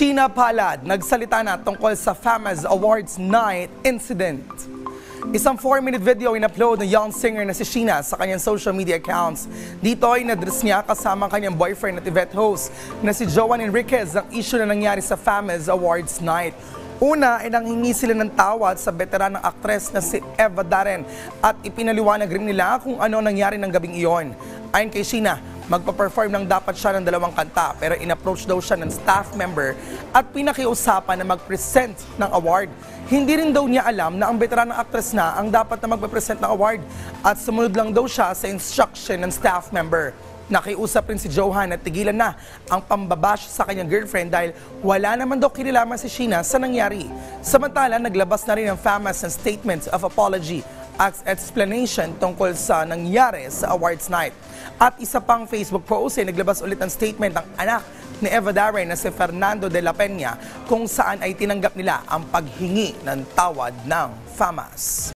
Sheena Palad nagsalita na tungkol sa FAMAS Awards Night incident. Isang 4-minute video in-upload ng young singer na si Sheena sa kanyang social media accounts. Dito ay nadress niya kasama ang kanyang boyfriend at event host na si Joan Enriquez ang issue na nangyari sa FAMAS Awards Night. Una ay nanghingi sila ng tawad sa veteranang aktres na si Eva Darren at ipinaliwanag rin nila kung ano nangyari ng gabing iyon. Ayon kay Sheena, magpa-perform lang dapat siya ng dalawang kanta pero in-approach daw siya ng staff member at pinakiusapan na mag-present ng award. Hindi rin daw niya alam na ang veteranang actress na ang dapat na magpa-present ng award at sumunod lang daw siya sa instruction ng staff member. Nakiusap rin si Johan at tigilan na ang pambabash sa kanyang girlfriend dahil wala naman daw kinalaman si Sheena sa nangyari. Samantala, naglabas na rin ang FAMAS ng statements of apology explanation tungkol sa nangyari sa awards night. At isa pang Facebook post ay naglabas ulit ng statement ng anak ni Eva Darren na si Fernando de la Peña kung saan ay tinanggap nila ang paghingi ng tawad ng FAMAS.